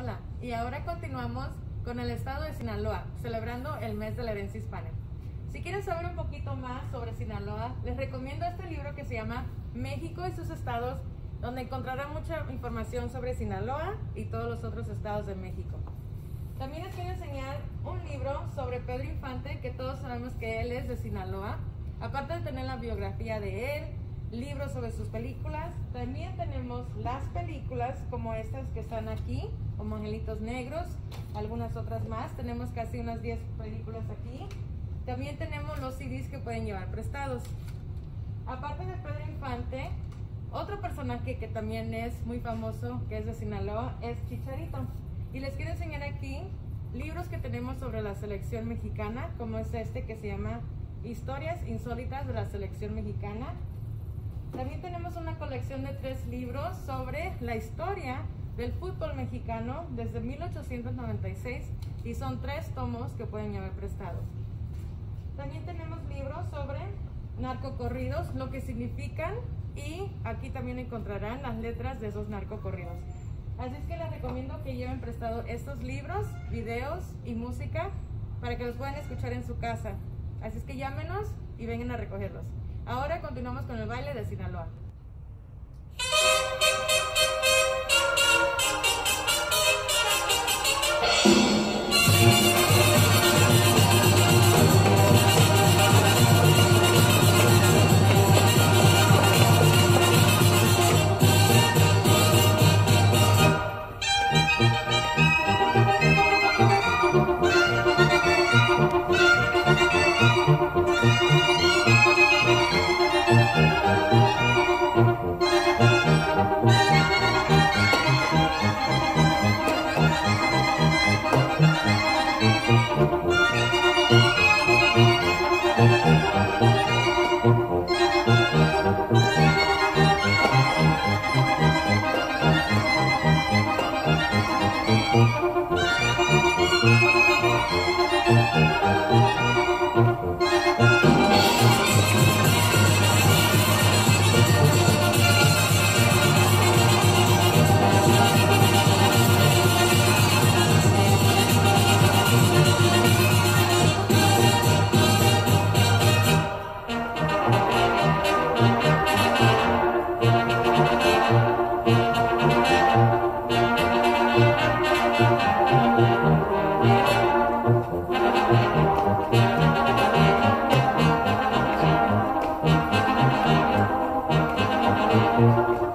Hola, y ahora continuamos con el estado de Sinaloa, celebrando el mes de la herencia hispana. Si quieren saber un poquito más sobre Sinaloa, les recomiendo este libro que se llama México y sus estados, donde encontrarán mucha información sobre Sinaloa y todos los otros estados de México. También les quiero enseñar un libro sobre Pedro Infante, que todos sabemos que él es de Sinaloa. Aparte de tener la biografía de él, sobre sus películas. También tenemos las películas como estas que están aquí, como Angelitos Negros, algunas otras más. Tenemos casi unas 10 películas aquí. También tenemos los CDs que pueden llevar prestados. Aparte de Pedro Infante, otro personaje que también es muy famoso, que es de Sinaloa, es Chicharito. Y les quiero enseñar aquí libros que tenemos sobre la selección mexicana, como es este que se llama Historias insólitas de la selección mexicana. También tenemos una colección de tres libros sobre la historia del fútbol mexicano desde 1896 y son tres tomos que pueden llevar prestados. También tenemos libros sobre narcocorridos, lo que significan y aquí también encontrarán las letras de esos narcocorridos. Así es que les recomiendo que lleven prestado estos libros, videos y música para que los puedan escuchar en su casa. Así es que llámenos y vengan a recogerlos. Ahora continuamos con el baile de Sinaloa. Thank you. Música